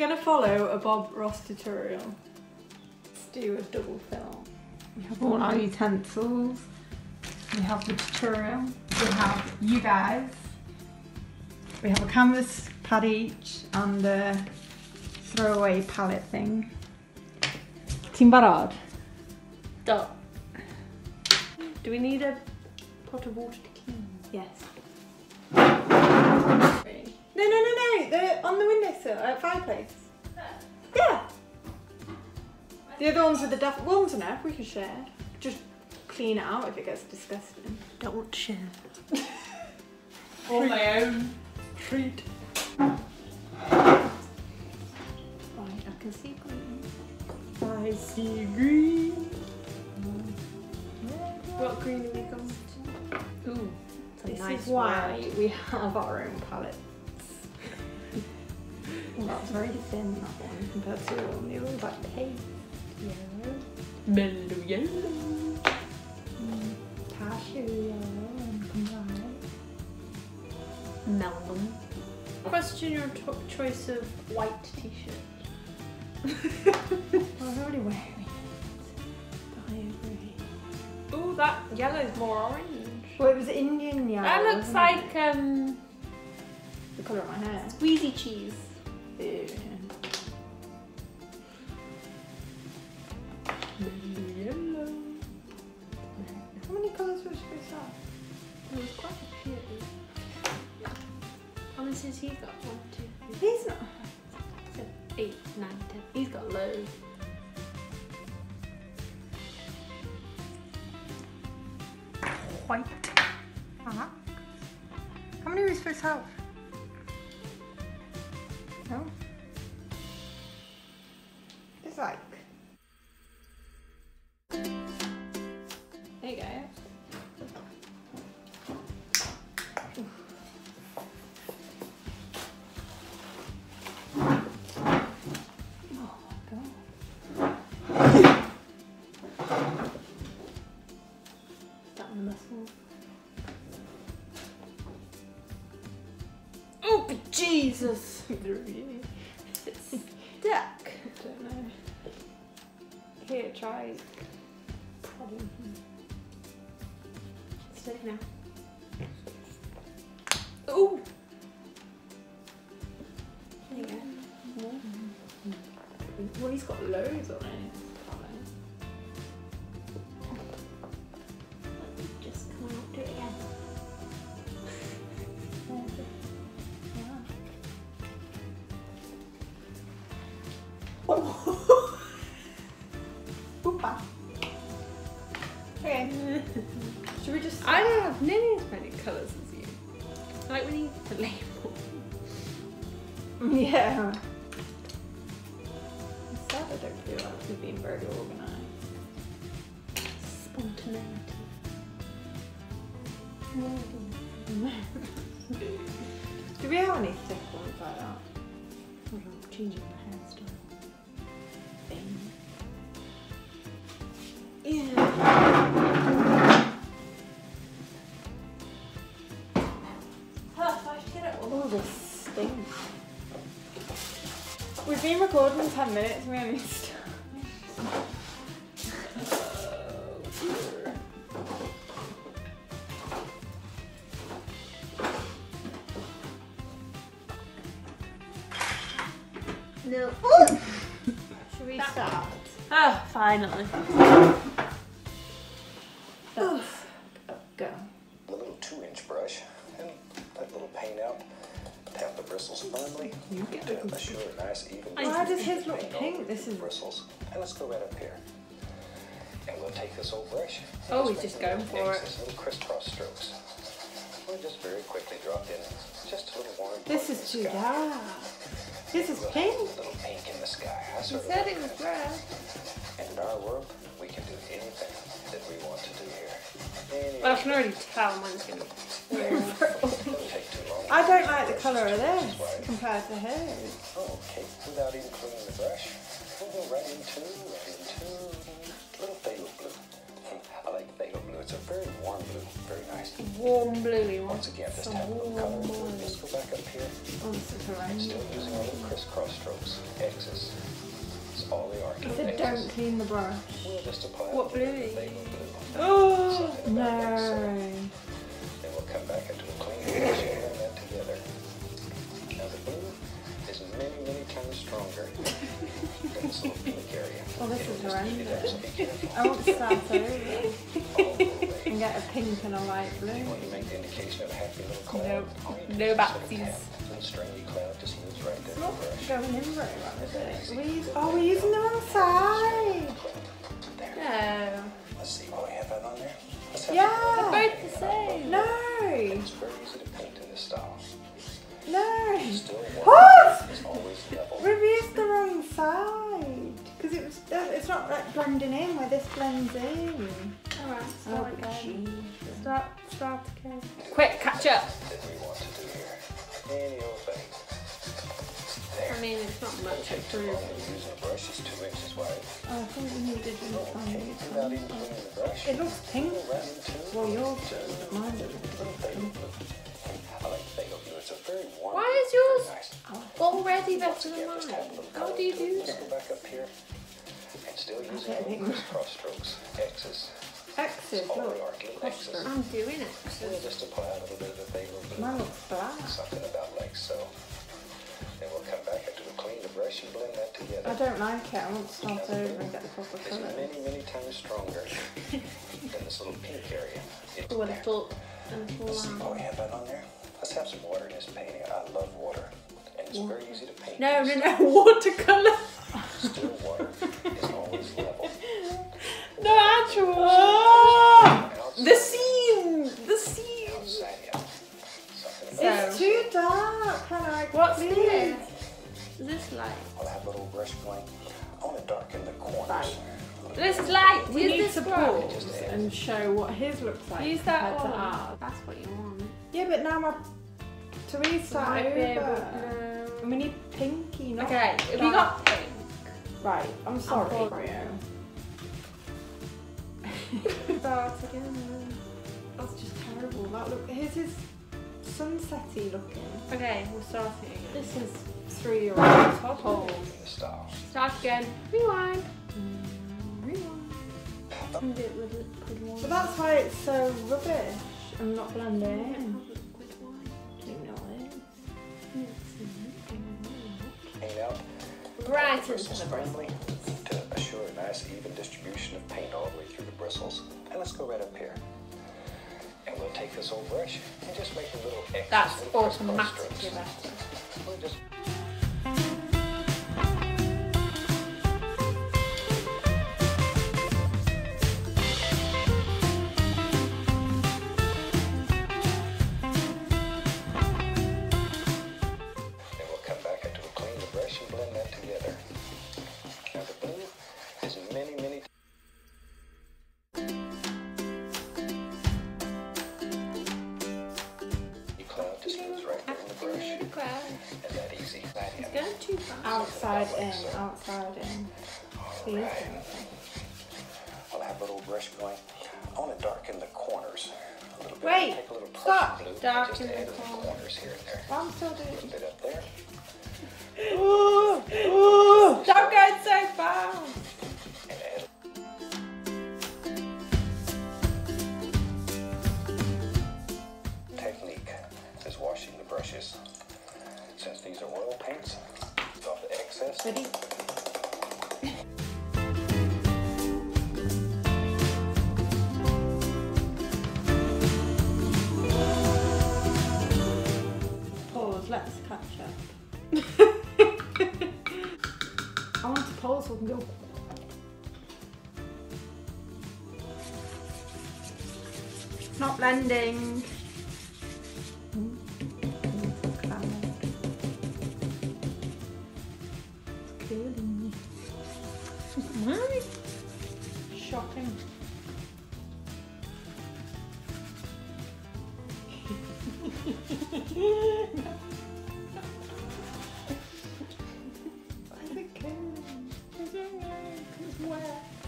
gonna follow a Bob Ross tutorial. Let's do a double fill. We have all our utensils. We have the tutorial. We have you guys. We have a canvas pad each and a throwaway palette thing. Ti'n barod? Do. Do we need a pot of water to clean? Yes. No, no, no, no. They're on the windowsill at fireplace. Yeah. The other ones with the duff. One's enough. We can share. Just clean it out if it gets disgusting. Don't share. On my own treat. Right, I can see green. I see green. What green are we going to? Ooh, it's a This nice is why we have our own palettes. Well, that's very thin, that one, compared to all the others, like pale yellow, Mellow yellow. mm, cashew yellow, and combined. Melon. Question your top choice of white t-shirt. Well, I was already wearing it. But I agree. Ooh, that yellow's more orange. Well, it was Indian yellow. That looks like it? um the colour of my hair. squeezy cheese. 对。No. It's like. There you go. Oh, Muscle. Oh! It's stuck. don't know. Here, try. prodding. Now. Oh! There you go. Well, he's got loads on it. Don't feel like we've very organised. Spontaneity. Do we have any thick ones like that? Hold on, changing been 10 minutes we only started. No. Should we start? Ah, finally. Let's go right up here. And we'll take this old brush. Oh, he's just going for X's, Little crisscross strokes. We'll just very quickly drop in just a little warm. This is too dark. This is pink. A little pink in the sky. I He sort said it was red. And in our world, we can do anything that we want to do here. Anything. Well, I can already tell mine's be. Take too long. I don't like the colour of This compared to his. Oh, okay, without even cleaning the brush, right into, right into little phthalo blue. I like phthalo blue. It's a very warm blue, very nice. Warm bluey one. Once again, just have a little color. blue. Just go back up here. Oh, this is horrendous. Still using our little crisscross strokes. X's. It's all they are. Don't clean the brush. We'll just apply What blue? bit of Phthalo blue. Oh! Something like so. No. Then we'll come back into a clean many, many times stronger than this little pink area. Oh, this is just eat it up, horrendous. so. I want to start over and get a pink and a light blue. You make the indication of a happy little cloud, No just backsies. tap, stringy cloud just moves right It's not brush. going in very well, is it? We oh, we're using the wrong side. There. No. Let's see what we have on there. Yeah. They're both the same. No. No. Still What? water is. We've used the wrong side. Because it was, uh, it's not like blending in where this blends in. Alright, Oh, start again. jeez. Start, start again. Quick, catch up. That we want to do here. Any old thing. There. I mean, it's not much Take too long improvement. when you're using a brush is two inches wide. Oh, I think we need a different Okay, without even cleaning the brush. It looks pink. Go right into Well, yours does, but mine doesn't. Very warm. Why is yours nice. already Once better than again, just have a mine? How do you to it. do Let's that? go back up here. And still using don't little think- crisscross strokes. X's. X's, look. X's. I'm doing it. We'll just apply a little bit of the phthalo blue. Mine looks black. Something about like so. Then we'll come back after we clean the brush and blend that together. I don't like it. I want to start Now, the over blue and get the proper is colour. many, many times stronger than this little pink area. It's Oh, a there. little, a little Let's see what oh, we have that on there. Let's have some water in this painting. I love water. And it's very easy to paint. No, no, this. no, watercolour. Still water is always level. No, actual. Outside- The scene! The scene! Outside, yeah. Something So- about It's too dark. Can I? What's this? Is this light? I'll have a little brush point. I want to darken the corners. This light. We Use need to pause and show what his looks like. Use that one. That's what you want. Yeah, but now my to restart Might be able- um, over. no. We need pinky, not Okay, have you got pink? Right, I'm sorry. bored. Mario. Start again. That's just terrible. That look. His is sunsetty looking. Okay, we're starting again. This is three-year-old toddler. in the. Start again. Rewind. Mm, rewind. And it with liquid wine. But that's why it's so rubbish and not blending. Right into the bristles. to assure a nice even distribution of paint all the way through the bristles. And let's go right up here. And we'll take this old brush and just make a little X. That's automatically better. We'll just Outside in, outside in. See? Alright. I'll have a little brush going. I want to darken the corners a little bit. Wait, Take a little stop. Darken the add to the corners. corners here and there. I'm still A little doing. bit up there. Ooh, ooh. Stop going so fast. Technique is washing the brushes. Since these are oil paints, off the excess. Ready? Pause, let's catch up. I want to pause so we can go. Not blending. Where?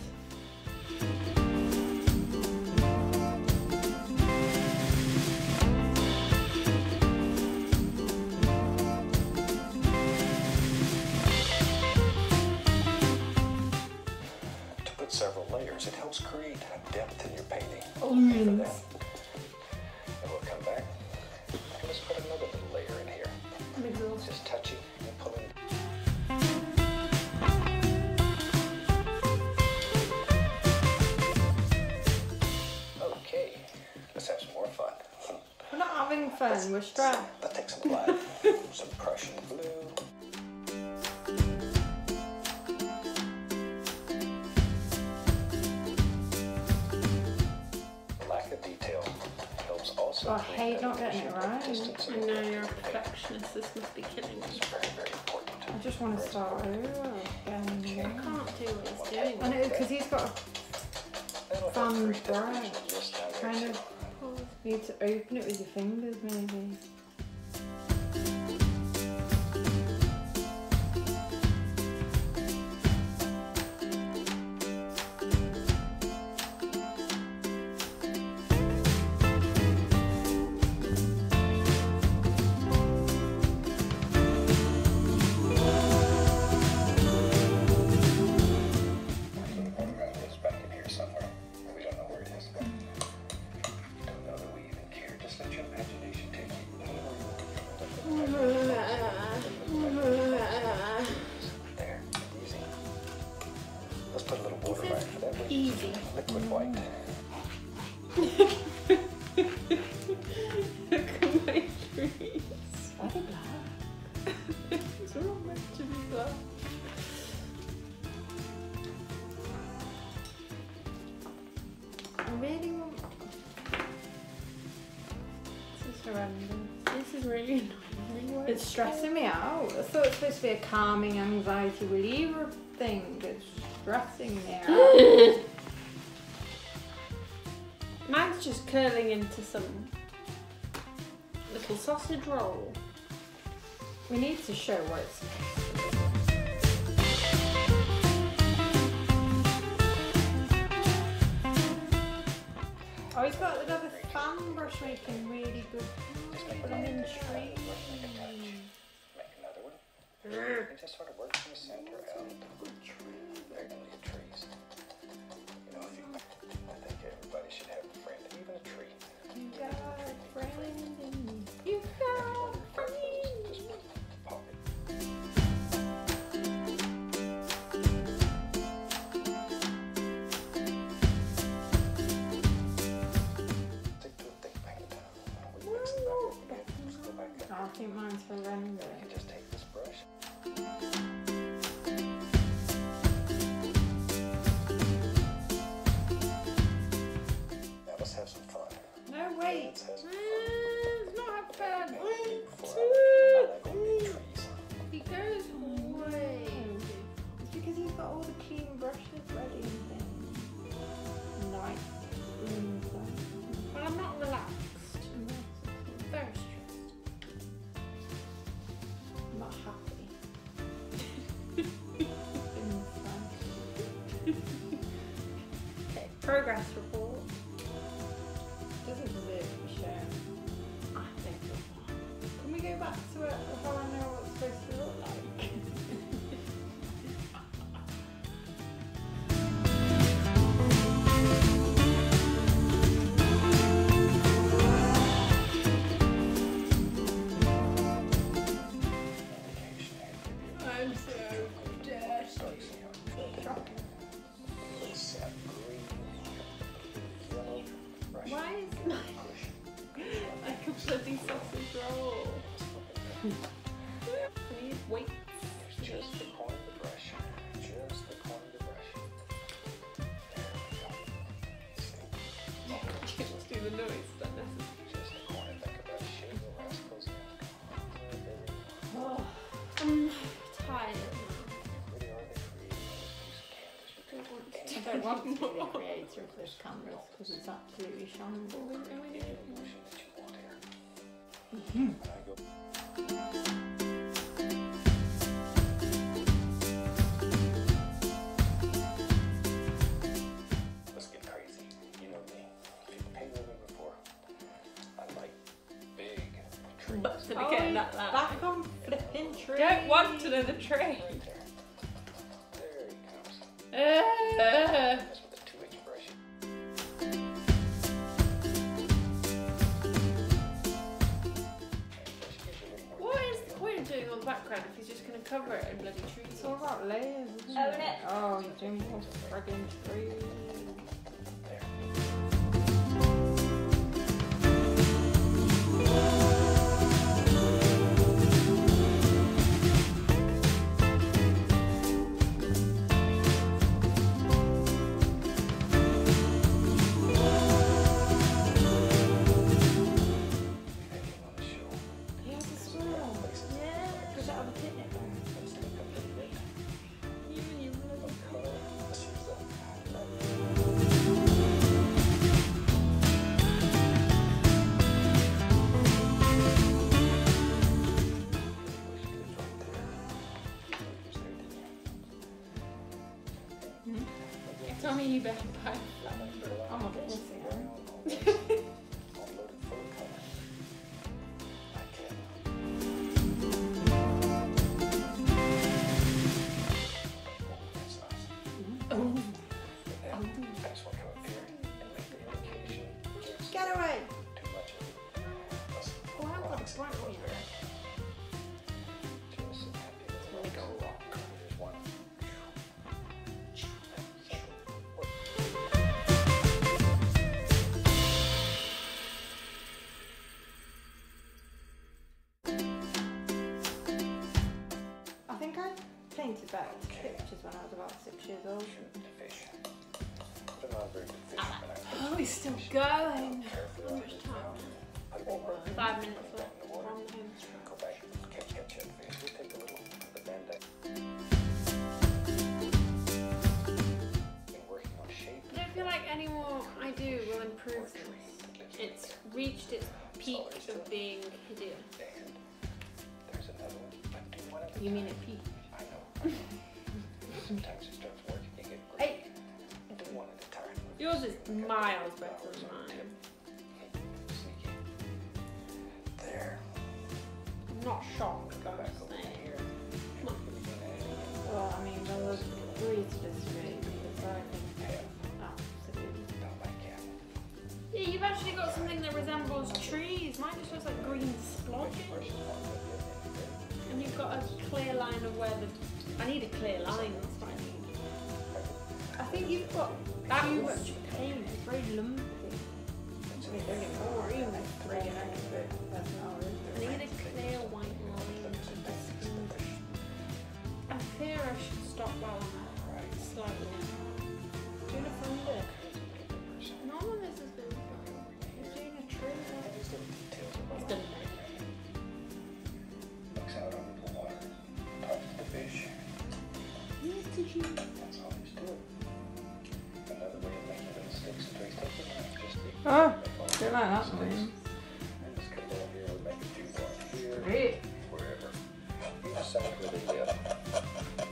Try, we're strong. But take some black, some Prussian blue. So oh, I hate not getting it right. I know you're a perfectionist. This must be killing me. I just want to start over again. I can't do what he's doing. I know, because he's got a thumb bright. Kind of. You need to open it with your fingers, maybe. really annoying. It's stressing me out. I thought it's supposed to be a calming anxiety reliever thing. It's stressing me out. Mine's just curling into some little sausage roll. We need to show what it's Oh, he's got another fan brush making really good lemon tree. Mm. It just sort of works from the center out. Trees. You know, I think everybody should have a friend, even a tree. You got a friend in me. You got two months for render. choreograph. even know it's that necessary. Oh, I'm tired. I don't want to be a creator of this cameras because it's absolutely shambles. What is the point of doing on the background if he's just going to cover it in bloody trees? It's all about layers, isn't it? Oh, you're doing more friggin' trees. You better buy. I'm not gonna see him. Oh. Get away! I've got a bright one. Reached its peak oh, of being hideous. And there's another one. I do one of the You mean time. it peaked? I know. Sometimes it starts working, you get great. Hey, Do one at a time. yours is miles better than mine. Sneaky. There. I'm not shocked, Go I'm back just over saying. here. Come Yeah, you've actually got something that resembles trees. Mine just looks like green splotches. Versus one that did integrate. And you've got a clear line of where the. I need a clear line, that's what I need. I think you've got That too much paint. It's very lumpy. That's I don't get me wrong, or even like three and a bit. That's not I need a clear white line to distinguish. I fear I should stop while I'm slightly. It's about done. looks out under the water, talks to the fish. Yes, did you? That's all he's doing. Another way of making sticks. Just Oh, that sticks. And just come down here and make a few more here, Great. wherever. You decide where they live.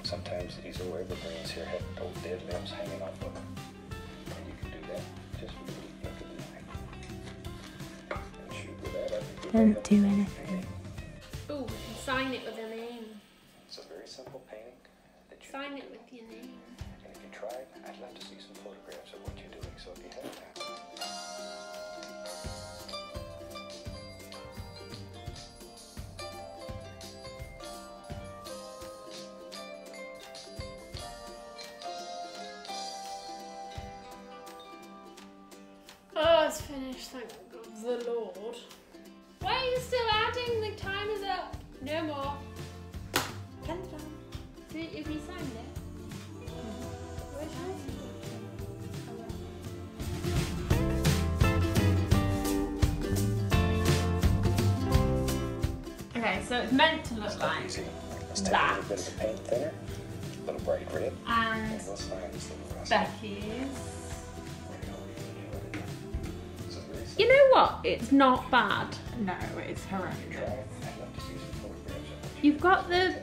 Sometimes these evergreens here have old dead limbs hanging off of them. That. I think we Don't do anything. painting. Ooh, and sign it with a name. It's a very simple painting that you Sign it with your name. And if you tried, I'd love to see some photographs of what you're doing. So if you have that. Oh, it's finished, thank the Lord. Why are you still adding? The time is up. No more. Pen's down. Did, have you signed it? Okay, so it's meant to look like easy. Let's take that. a little bit of the paint thinner, a little bright red, and and we'll sign this little rust. Becky's. What? It's not bad. No, it's horrendous. Try it. I'd love to see some photographs of what You've got the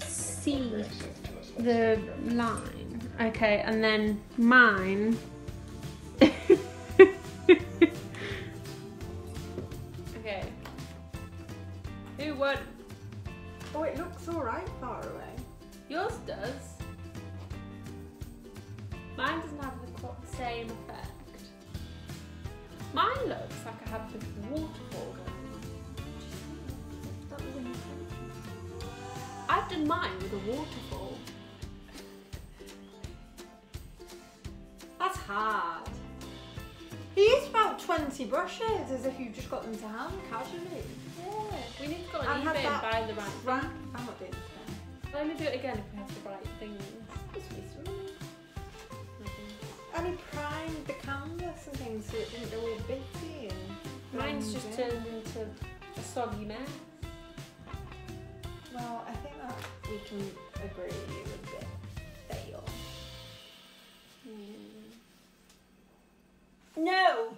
C, do. Send it to us. Let's the line. Okay, and then mine. Mine with a waterfall. That's hard. He used about 20 brushes as if you've just got them to hand casually. Yeah. We need to go on had eBay and buy the right Right. I'm not doing this again. We'll do it again if we have the right things. Really- mm-hmm. And he primed the canvas and things so it didn't go all bitty and Mine's just in. turned into a soggy mess. Well, I think that we can agree a bit fail. Hmm. No!